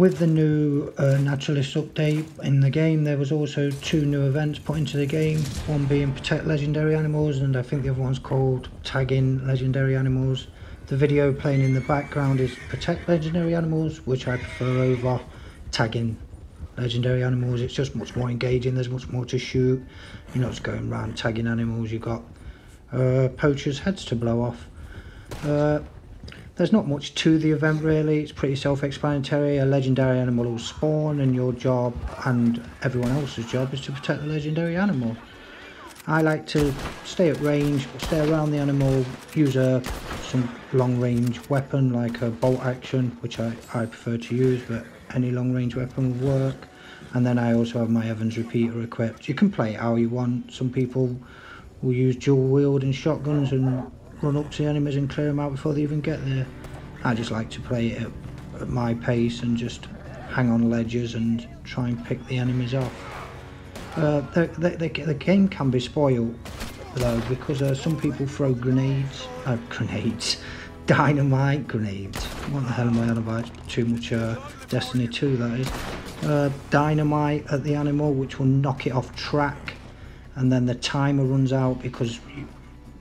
with the new uh, naturalist update in the game there was also two new events put into the game. One being protect legendary animals and i think the other one's called tagging legendary animals. The video playing in the background is protect legendary animals which i prefer over tagging legendary animals. It's just much more engaging there's much more to shoot. You're not just going around tagging animals you've got uh, poachers heads to blow off. Uh, there's not much to the event really, it's pretty self-explanatory. A legendary animal will spawn and your job and everyone else's job is to protect the legendary animal. I like to stay at range, stay around the animal, use a some long range weapon like a bolt action, which I, I prefer to use, but any long range weapon will work. And then I also have my Evans repeater equipped. You can play it how you want. Some people will use dual wielding shotguns and run up to the enemies and clear them out before they even get there. I just like to play it at, at my pace and just hang on ledges and try and pick the enemies off. Uh, the, the, the, game can be spoiled though because uh, some people throw grenades, uh, grenades, dynamite grenades. What the hell am I on about? Too much uh, Destiny 2 that is. Uh, dynamite at the animal which will knock it off track and then the timer runs out because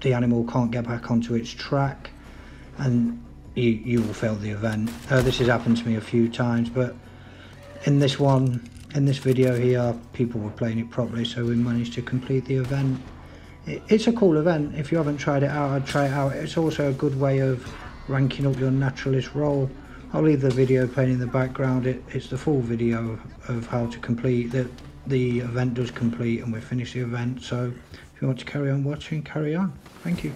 the animal can't get back onto its track and you, you will fail the event. Uh, this has happened to me a few times but in this one, in this video here, people were playing it properly so we managed to complete the event. It, it's a cool event, if you haven't tried it out I'd try it out. It's also a good way of ranking up your naturalist role. I'll leave the video playing in the background, it, it's the full video of how to complete the, the event does complete and we finish the event so if you want to carry on watching carry on. Thank you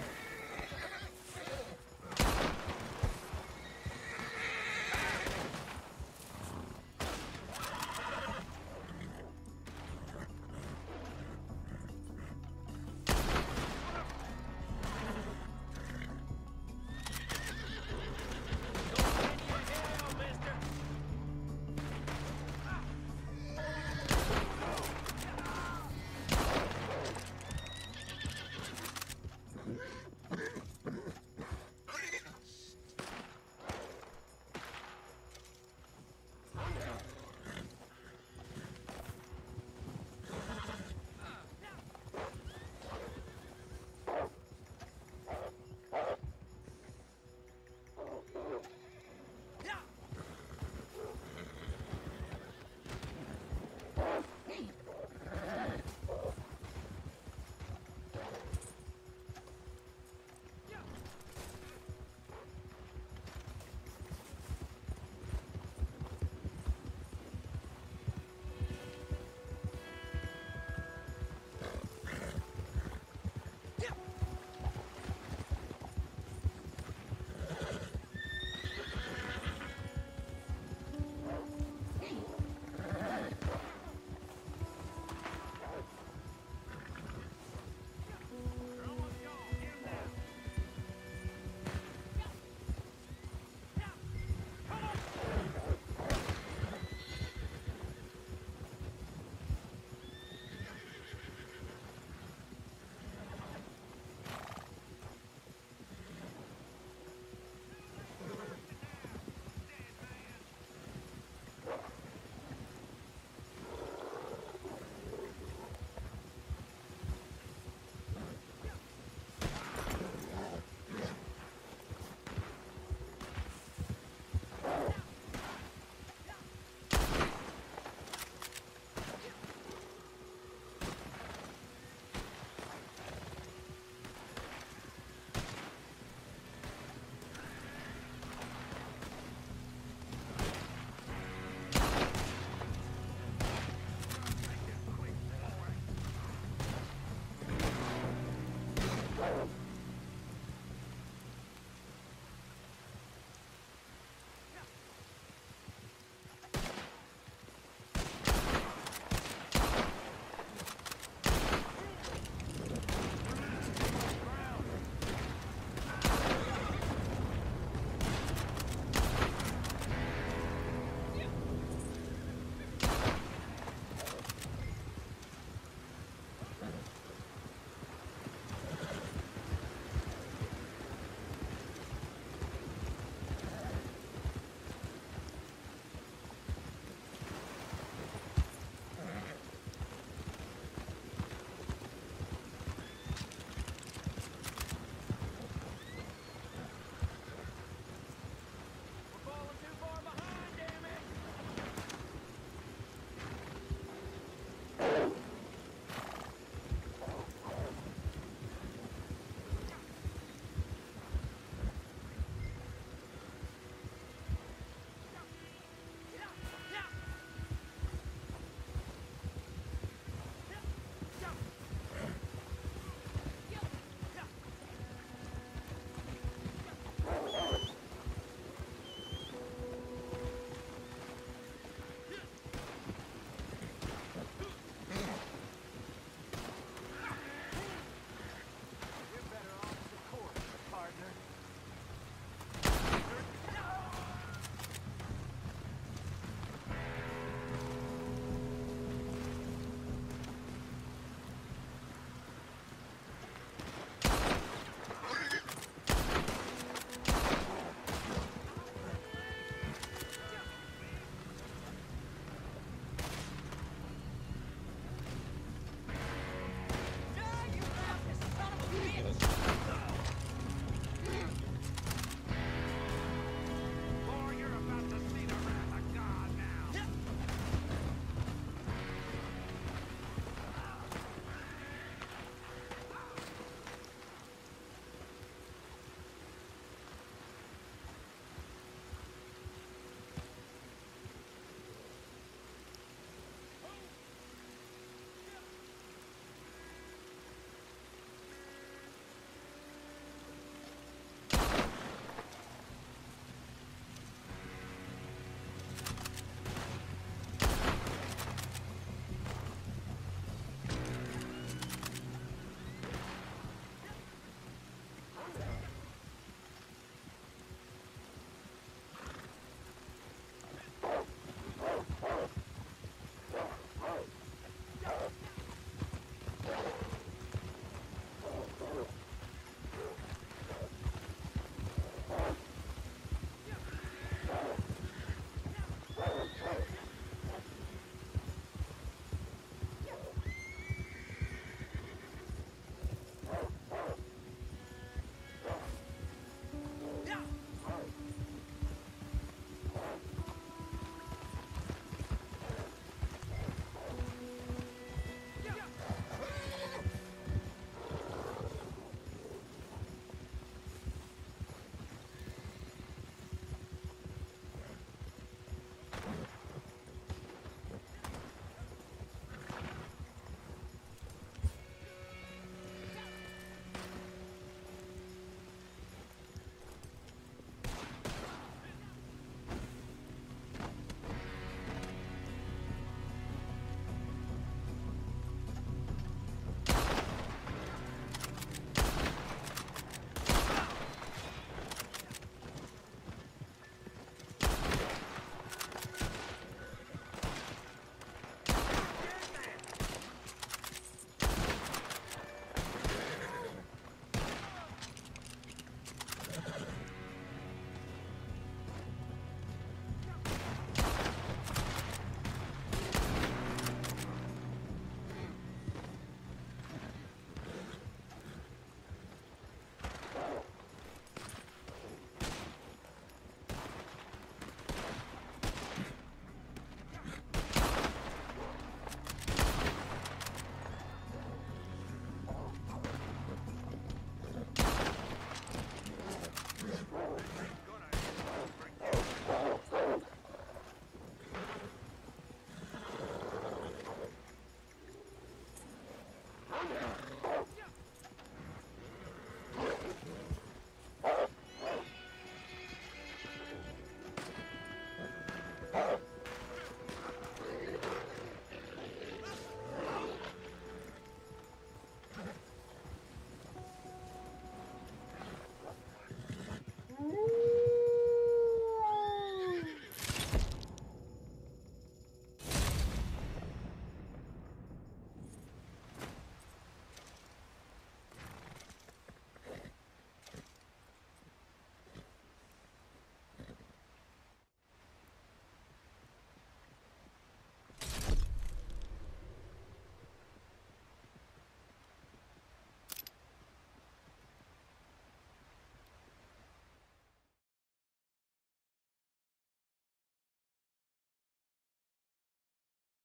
Yeah.